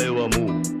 eu amo.